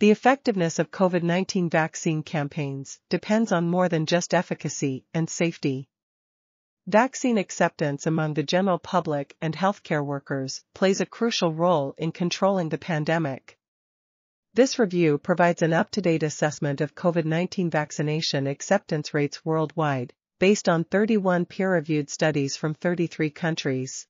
The effectiveness of COVID-19 vaccine campaigns depends on more than just efficacy and safety. Vaccine acceptance among the general public and healthcare workers plays a crucial role in controlling the pandemic. This review provides an up-to-date assessment of COVID-19 vaccination acceptance rates worldwide, based on 31 peer-reviewed studies from 33 countries.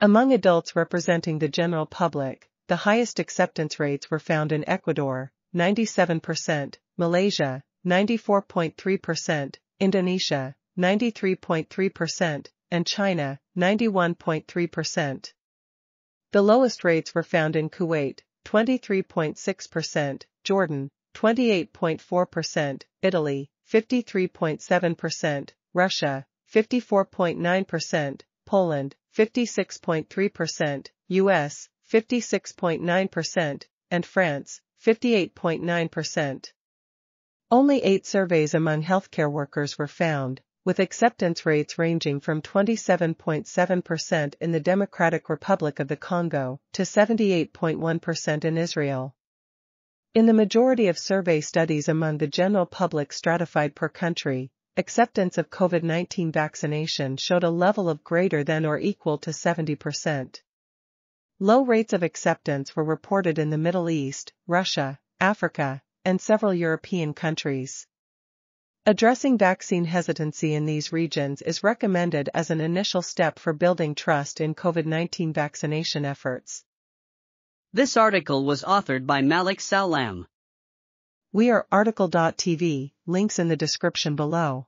Among adults representing the general public, the highest acceptance rates were found in Ecuador, 97%, Malaysia, 94.3%, Indonesia, 93.3%, and China, 91.3%. The lowest rates were found in Kuwait, 23.6%, Jordan, 28.4%, Italy, 53.7%, Russia, 54.9%, Poland, 56.3%, US, 56.9%, and France, 58.9%. Only eight surveys among healthcare workers were found, with acceptance rates ranging from 27.7% in the Democratic Republic of the Congo to 78.1% in Israel. In the majority of survey studies among the general public stratified per country, acceptance of COVID-19 vaccination showed a level of greater than or equal to 70%. Low rates of acceptance were reported in the Middle East, Russia, Africa, and several European countries. Addressing vaccine hesitancy in these regions is recommended as an initial step for building trust in COVID-19 vaccination efforts. This article was authored by Malik Sallam. We are RTCL.TV, links in the description below.